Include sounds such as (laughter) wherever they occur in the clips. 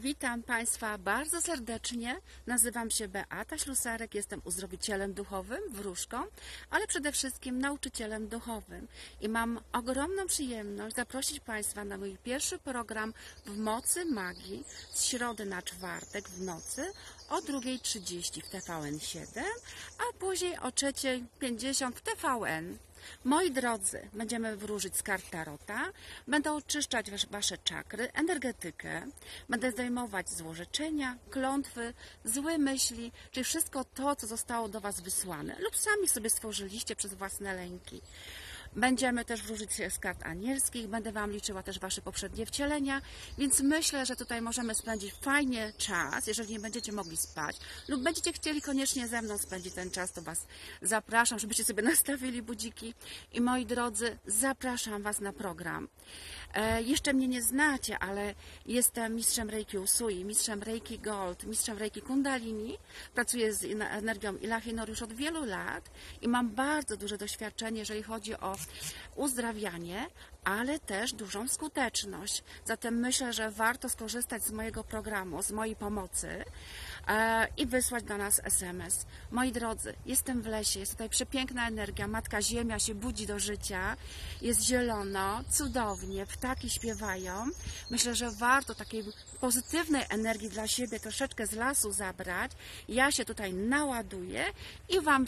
Witam Państwa bardzo serdecznie. Nazywam się Beata Ślusarek, jestem uzdrowicielem duchowym, wróżką, ale przede wszystkim nauczycielem duchowym. I mam ogromną przyjemność zaprosić Państwa na mój pierwszy program w Mocy Magii z środy na czwartek w nocy o 2.30 w TVN7, a później o 3.50 w TVN. Moi drodzy, będziemy wróżyć z kart Tarota, będę oczyszczać wasz- Wasze czakry, energetykę, będę zdejmować złorzeczenia, klątwy, złe myśli, czyli wszystko to, co zostało do Was wysłane lub sami sobie stworzyliście przez własne lęki. Będziemy też wróżyć z kart anielskich, będę Wam liczyła też Wasze poprzednie wcielenia, więc myślę, że tutaj możemy spędzić fajnie czas, jeżeli nie będziecie mogli spać lub będziecie chcieli koniecznie ze mną spędzić ten czas, to Was zapraszam, żebyście sobie (laughs) nastawili budziki i moi drodzy, zapraszam Was na program. E, jeszcze mnie nie znacie, ale jestem mistrzem Reiki Usui, mistrzem Reiki Gold, mistrzem Reiki Kundalini. Pracuję z energią Ilachinor już od wielu lat i mam bardzo duże doświadczenie, jeżeli chodzi o uzdrawianie, ale też dużą skuteczność. Zatem myślę, że warto skorzystać z mojego programu, z mojej pomocy e, i wysłać do nas SMS. Moi drodzy, jestem w lesie, jest tutaj przepiękna energia, Matka Ziemia się budzi do życia, jest zielono, cudownie, ptaki śpiewają. Myślę, że warto takiej pozytywnej energii dla siebie troszeczkę z lasu zabrać. Ja się tutaj naładuję i Wam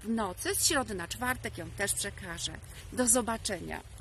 w nocy, z środy na czwartek ją też przekażę. Do zobaczenia.